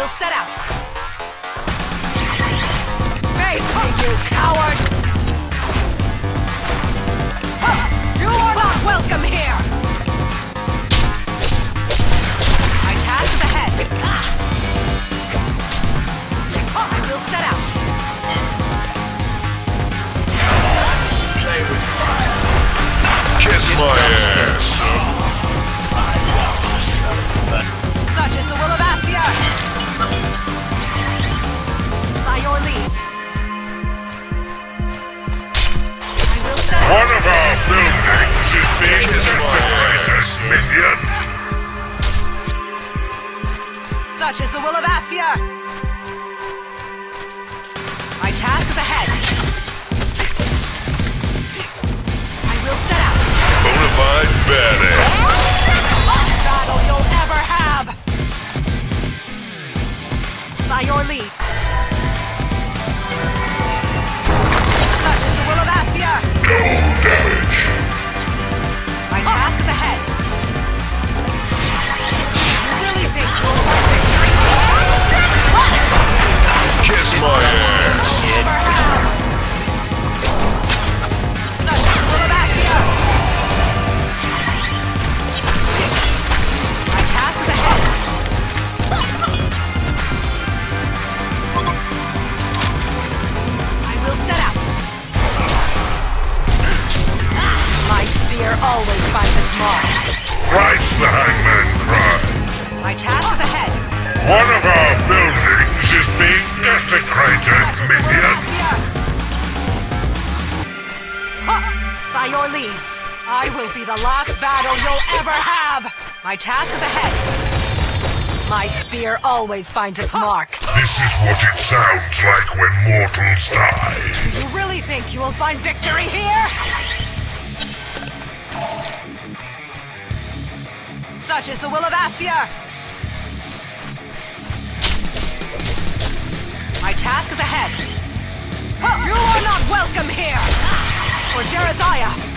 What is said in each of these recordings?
will set out. Face me, you coward! You are not welcome here! Is being desecrated, minion. Such is the will of Asia! My task is ahead. I will set out. Bonafide badass. Last battle you'll ever have! By your lead. Such is the will of Asia! No damage. Mark. Thrice the hangman cries. My task is ahead. One of our buildings is being desecrated, Such is the will of minion. By your leave, I will be the last battle you'll ever have. My task is ahead. My spear always finds its mark. This is what it sounds like when mortals die. Do you really think you will find victory here? Such is the will of Asia! My task is ahead. You are not welcome here! For Jeraziah,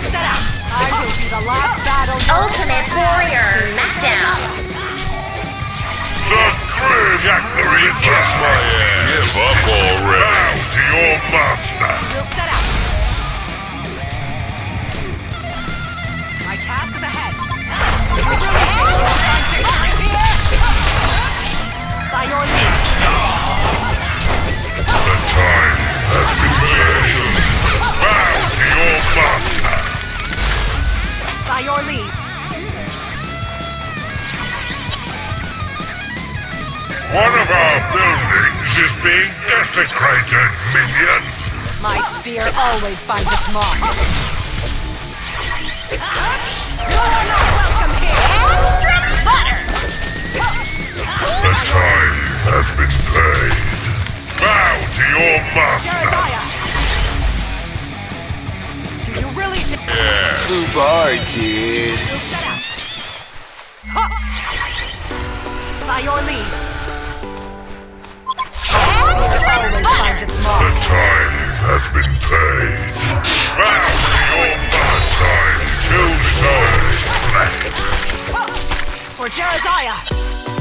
set out. I will be the last battle. Ultimate. Warrior Smackdown. The grid Jackery kiss my ass. Give up already. Bow to your master. We'll set out. My task is ahead. You really think you'll find victory here? By your leave. The time has been turned. Bow to your master. By your leave. One of our buildings is being desecrated, minion. My spear always finds its mark. You are not welcome here. Extra butter. The tithe has been paid. Bow to your master. Jeraziah. Yes. Bar, dude. we'll set out? Ha! By your leave. My spear always finds its The mark. tithe has been paid. Bow to your master. Two souls. For Jeraziah.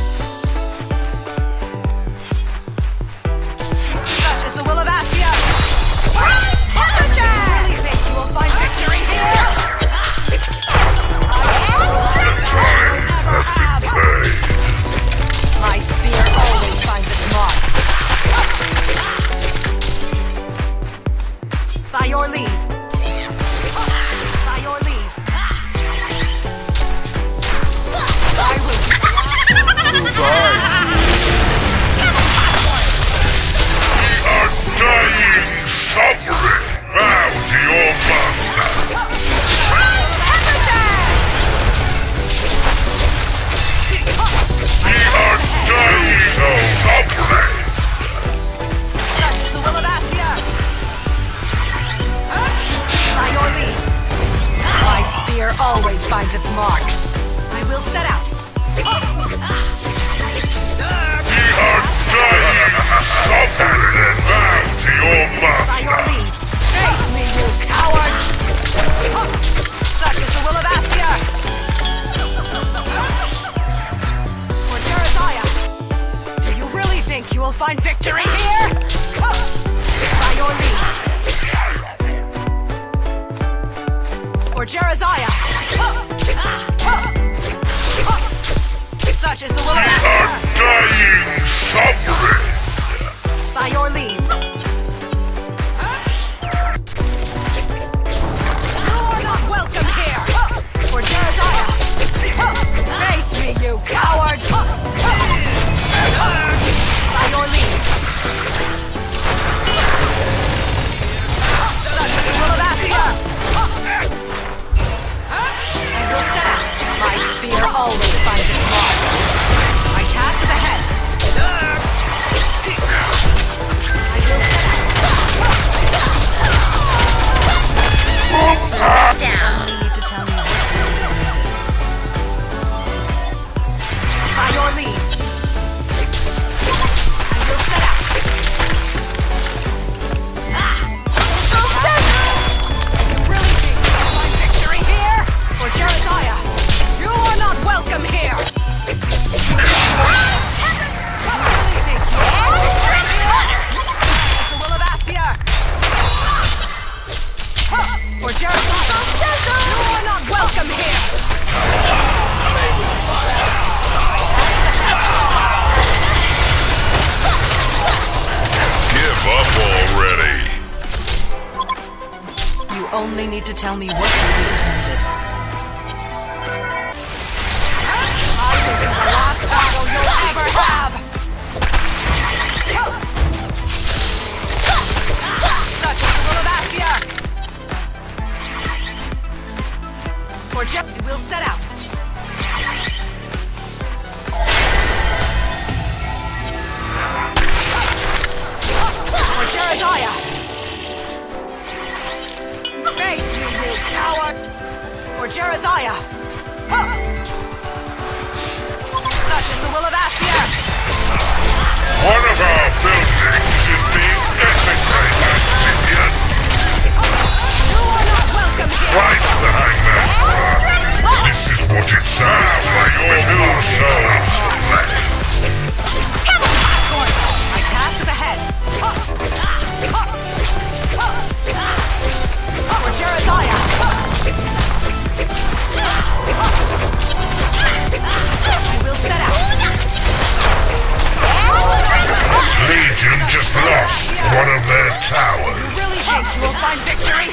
find victory here? By your leave. Or Jeraziah. Such is the will of A dying sovereign. By your leave. You are not welcome here. Or Jeraziah. Face me, you coward! My spear always finds its mark. only need to tell me what duty is needed. Towers. You really think you will find victory?